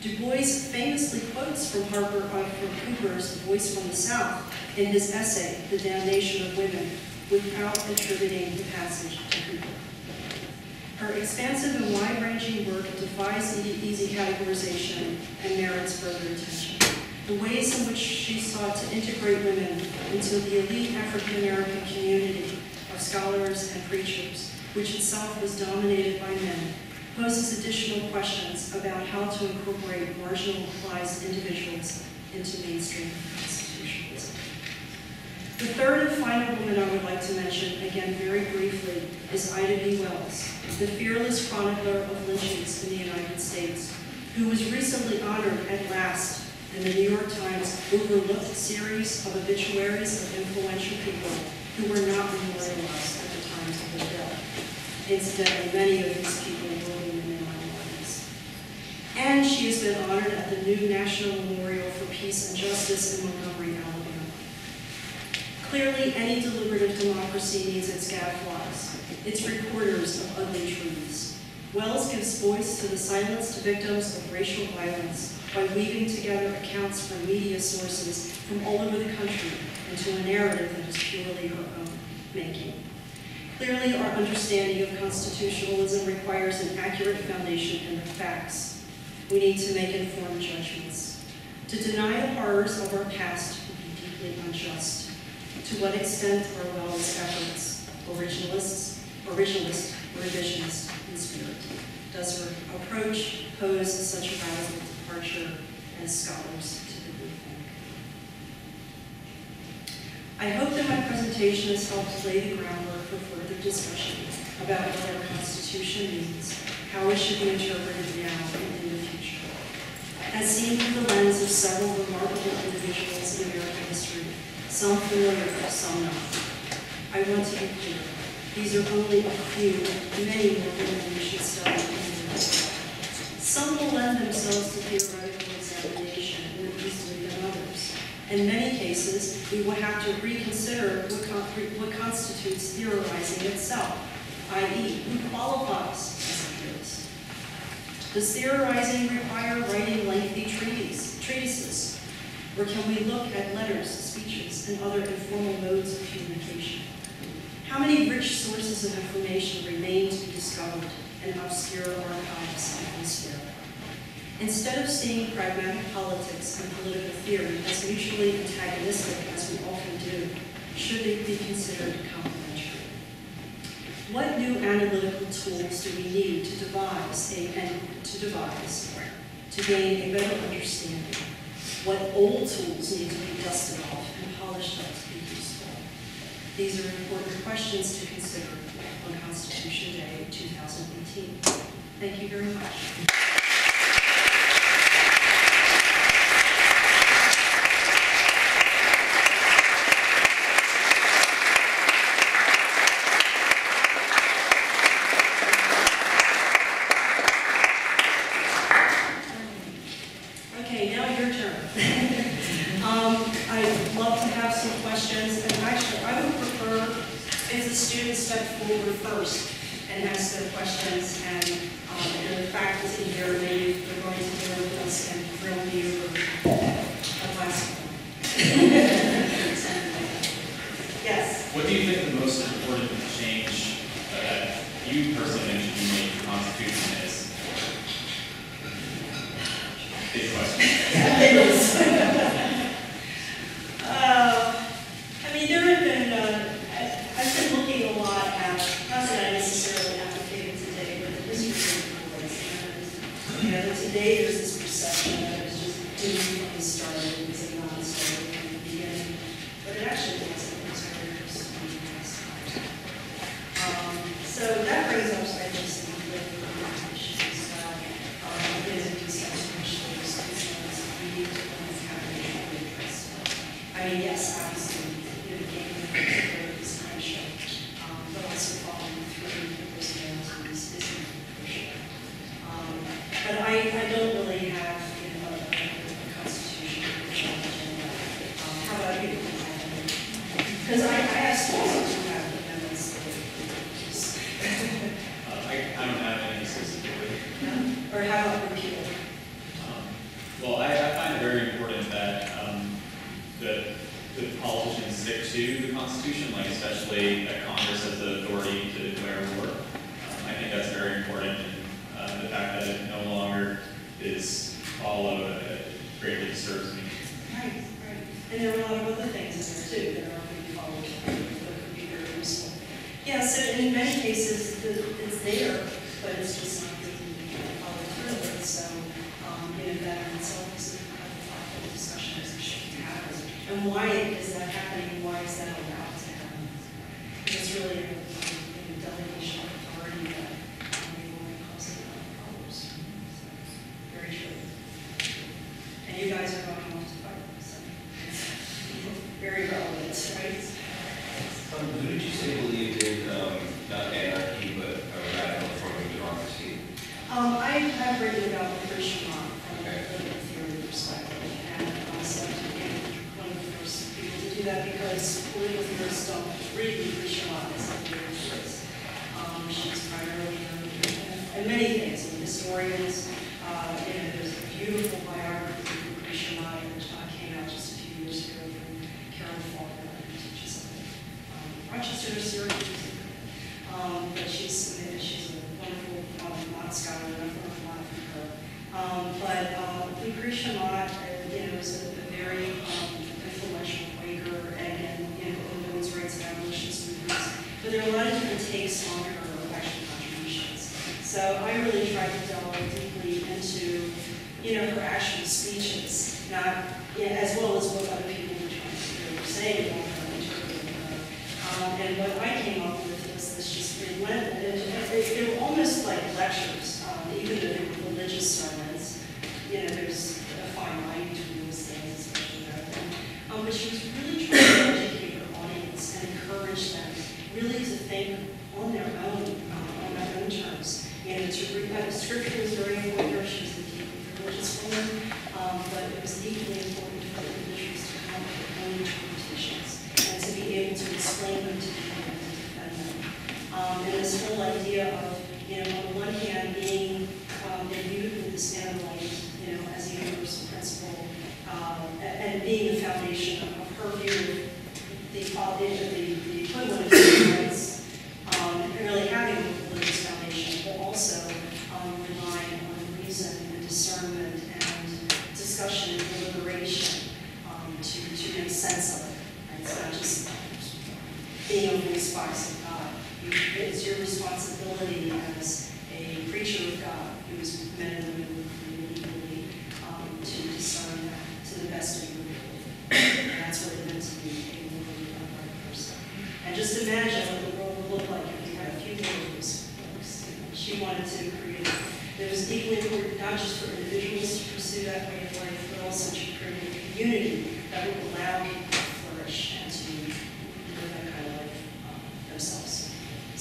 S2: Du Bois famously quotes from Harper uh, Cooper's Voice from the South in his essay, The Damnation of Women, without attributing the passage to Cooper. Her expansive and wide-ranging work defies easy categorization and merits further attention. The ways in which she sought to integrate women into the elite African-American community of scholars and preachers, which itself was dominated by men, poses additional questions about how to incorporate marginalized individuals into mainstream institutions. The third and final woman I would like to mention, again very briefly, is Ida B. Wells, the fearless chronicler of lynchings in the United States, who was recently honored at last in the New York Times overlooked series of obituaries of influential people who were not memorialized at the times of their death. Incidentally, many of these people were women in minorities. And she has been honored at the new National Memorial for Peace and Justice in Montgomery, Alabama. Clearly, any deliberative democracy needs its gadflies, its recorders of ugly truths. Wells gives voice to the silenced victims of racial violence by weaving together accounts from media sources from all over the country into a narrative that is purely her own making. Clearly, our understanding of constitutionalism requires an accurate foundation in the facts. We need to make informed judgments. To deny the horrors of our past would be deeply unjust. To what extent are Wells' efforts originalists, originalist, revisionist in spirit? Does her approach pose such a radical departure as scholars I hope that my presentation has helped lay the groundwork for further discussion about what our Constitution means, how it should be interpreted now and in the future. As seen through the lens of several remarkable individuals in American history, some familiar, some not. I want to be clear. These are only a few, many more than we should study Some will lend themselves to theoretical examination more easily than others in many cases, we will have to reconsider what, con what constitutes theorizing itself, i.e., who qualifies as a theorist. Does theorizing require writing lengthy treaties, treatises? Or can we look at letters, speeches, and other informal modes of communication? How many rich sources of information remain to be discovered in obscure archives and history? Instead of seeing pragmatic politics and political theory as mutually antagonistic as we often do, should they be considered complementary? What new analytical tools do we need to devise and to devise to gain a better understanding? What old tools need to be dusted off and polished up to be useful? These are important questions to consider on Constitution Day 2018. Thank you very much. started Um, but she's, she's a wonderful um, Mott scholar, I've learned a lot from her. Um, but uh, Lucretia Mott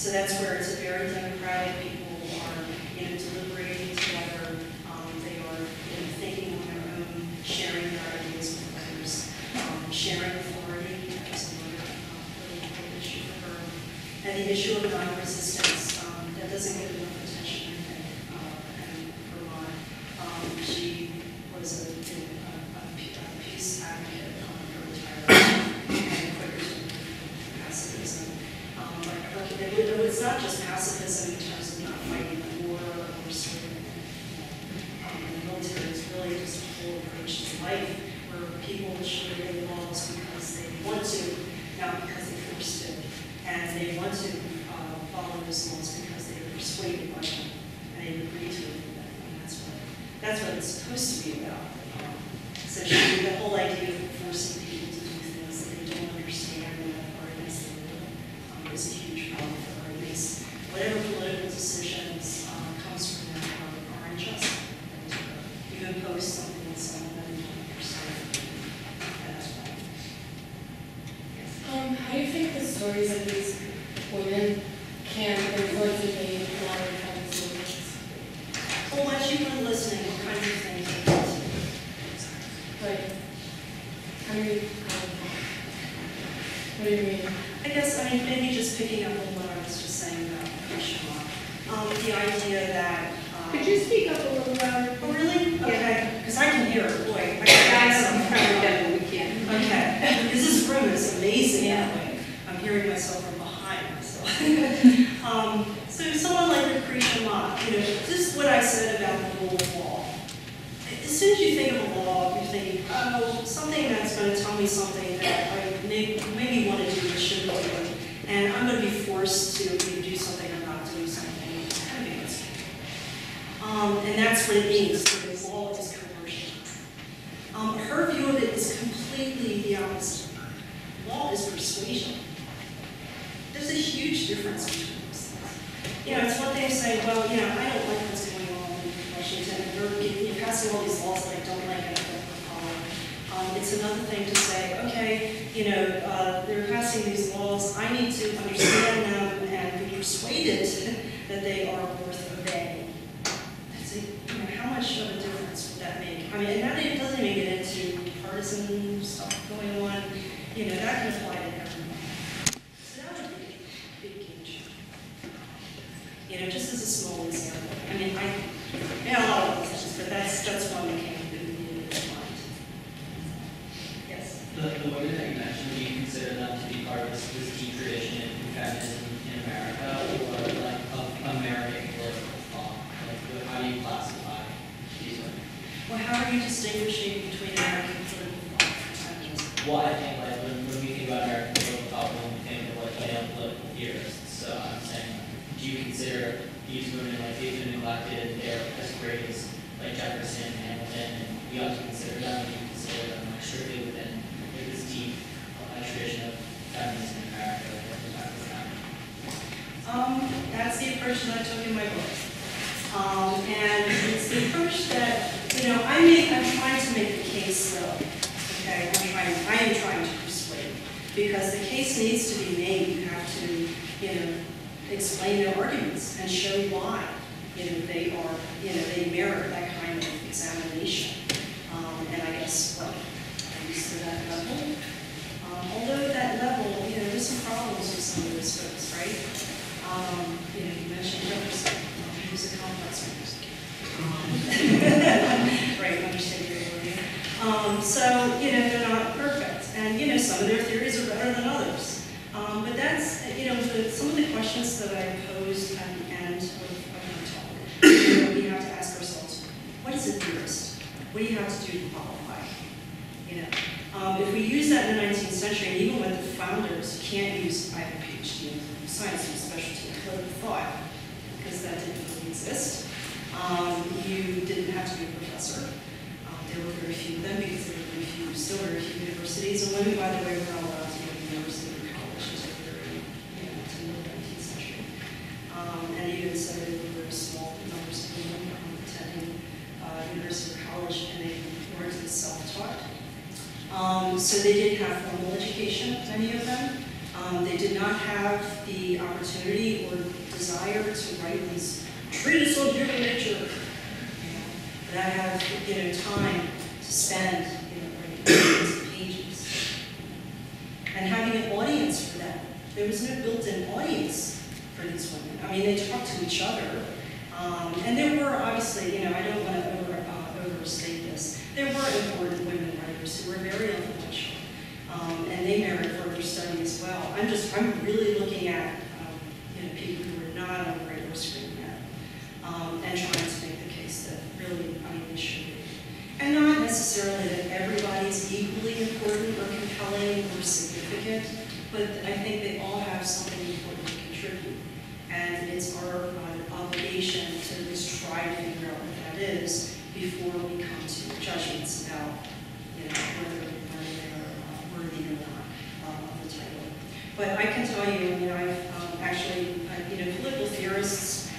S2: So that's where it's a very democratic, people are you know, deliberating together, um, they are you know, thinking on their own, sharing their ideas with others, um, sharing authority, that another um, really important issue for her. And the issue of non And that's what it means. Some of the questions that I posed at the end of, of my talk, we have to ask ourselves, what is a theorist? What do you have to do to qualify? You know, um, if we use that in the 19th century, and even when the founders, can't use a PhD in science and specialty in political thought, because that didn't really exist. Um, you didn't have to be a professor. Um, there were very few of them because there were very few, still very few universities. And women, by the way, were not allowed to go to university or college until the very, you know, until the 19th century. Um, and even so, there were very small numbers of women um, attending uh, university or college, and they weren't as self-taught. Um, so they did have formal education, many of them. Um, they did not have the opportunity or desire to write these treatise on human nature. That have, you know, time to spend, you know, writing pages and pages. And having an audience for them. There was no built-in audience for these women. I mean, they talked to each other. Um, and there were obviously, you know, I don't want to over, uh, overstate this. There were important women writers who were very influential. Um, and they merit further study as well. I'm just, I'm really looking at, um, you know, people who are not on the radar screen now, um, and trying to make the case that really, I mean, they should be. And not necessarily that everybody's equally important or compelling or significant, but I think they all have something important to contribute. And it's our uh, obligation to at least try to figure out what that is before we come to judgments about, you know, whether, whether they're uh, worthy or not um, of the title. But I can tell you, I mean, I've um, actually, uh, you know, political theorists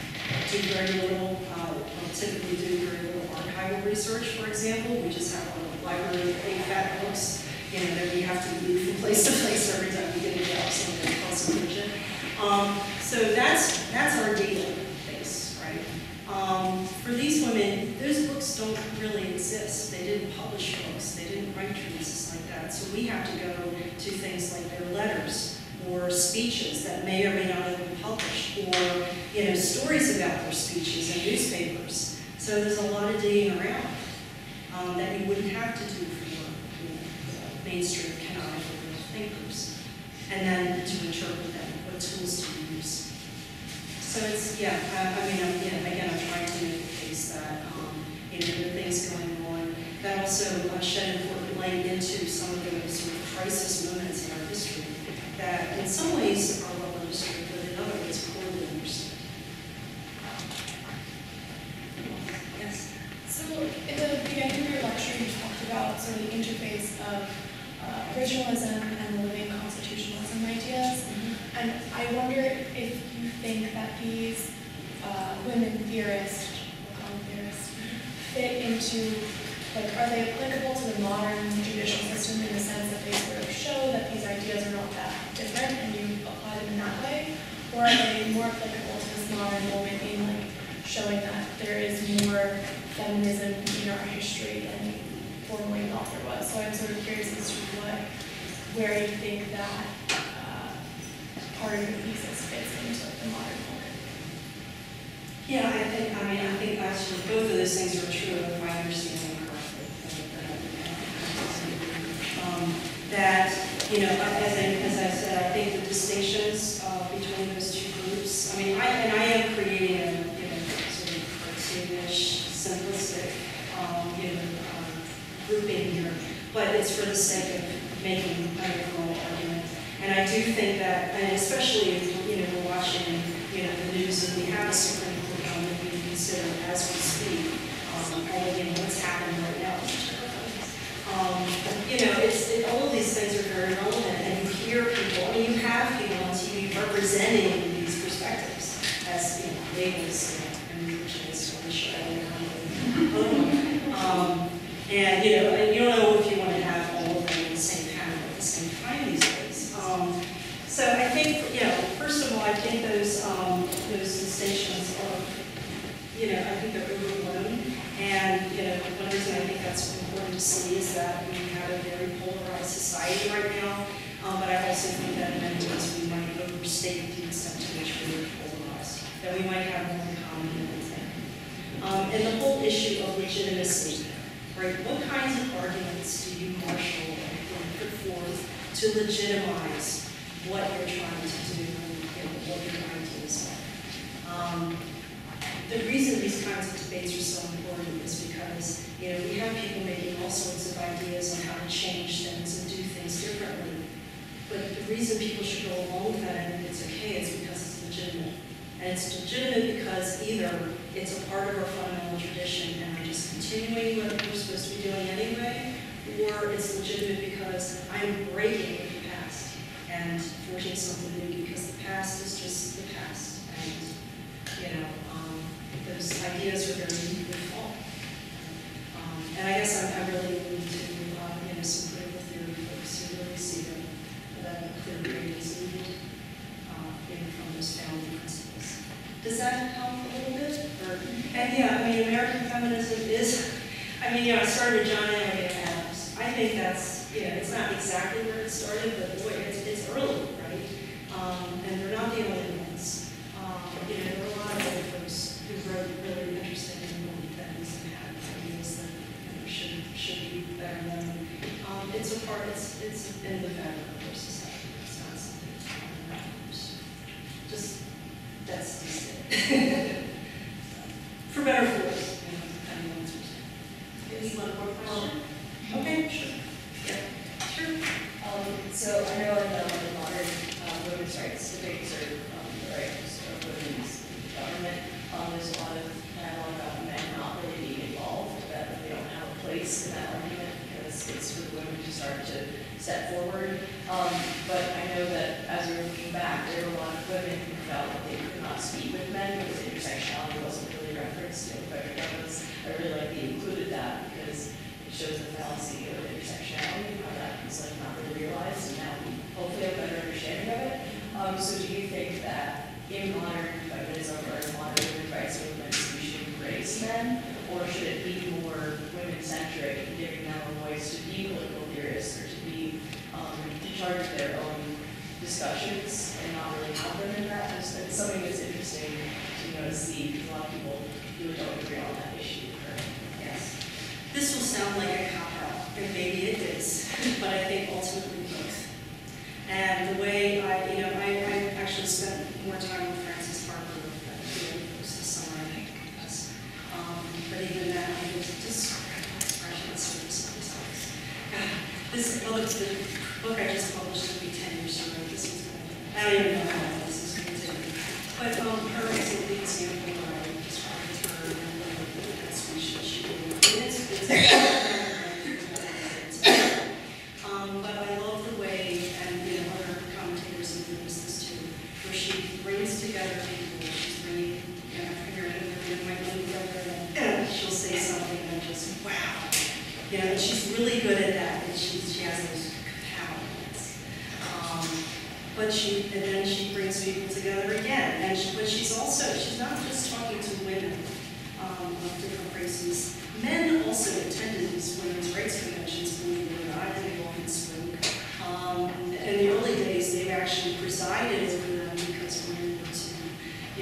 S2: do very little, uh, typically do very little archival research, for example. We just have a library of big fat books, you know, that we have to move from place to place every time we get a job, so we're concentration. Um, so that's, that's our data base, right? Um, for these women, those books don't really exist. They didn't publish books, they didn't write treatises like that. So we have to go to things like their letters or speeches that may or may not have been published, or you know stories about their speeches in newspapers. So there's a lot of digging around um, that you wouldn't have to do mainstream canonical thinkers, and then to interpret them, what tools to use. So it's yeah, I, I mean, I'm, yeah, again, I'm trying to make the case that um, you know there are things going on that also uh, shed important light into some of those sort of crisis moments in our history that in some ways are well understood, but in other ways poorly understood. Yes.
S4: So in the beginning of your lecture, you talked about sort of the interface of originalism and living constitutionalism ideas. And I wonder if you think that these uh, women theorists, we'll call them theorists, fit into, like, are they applicable to the modern judicial system in the sense that they sort of show that these ideas are not that different and you apply them in that way? Or are they more applicable to this modern moment in like showing that there is more feminism in our history than was? So I'm sort of curious as to what, where you think that uh, part of your thesis fits into the modern moment.
S2: Yeah, I think, I mean, I think actually both of those things are true if I understand them correctly. Um, That, you know, as I, as I said, I think the distinctions uh, between those two groups, I mean, I, and I am creating a, you know, sort of cartoonish, simplistic, um, you know, grouping here, but it's for the sake of making an argument. And I do think that, and especially if, you know, we're watching, you know, the news and we have a Supreme Court um, that we consider as we speak, um, and, know, what's happening right now. Um, you know, it's, it, all of these things are very relevant, and you hear people, I mean, you have people on TV representing these perspectives as, you know, labels, and on the show. Um, and, you know, you don't know brings together people, she's bringing, you know, figuratively and rightly together, and she'll say something and just, wow. You know, and she's really good at that, and she's, she has those powers. Um, but she, and then she brings people together again, and she, but she's also, she's not just talking to women um, of different races. Men also attended these women's rights conventions, believe it or not, and they often spoke. Um, in the early days, they've actually presided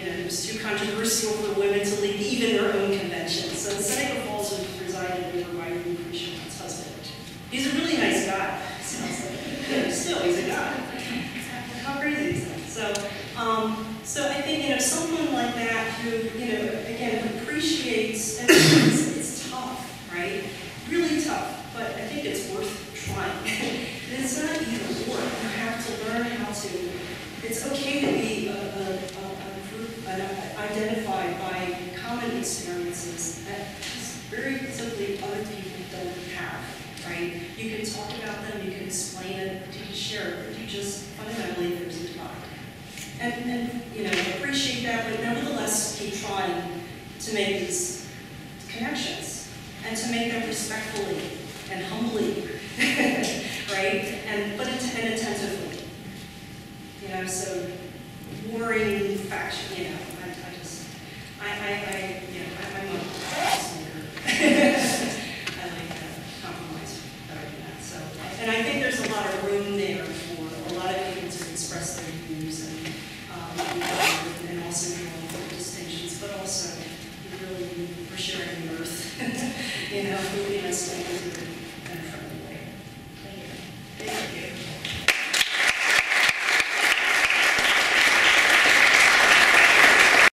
S2: you know, it was too controversial for women to lead even their own conventions. So Seneca Falls was presided over by Lucretia's husband. He's a really nice guy.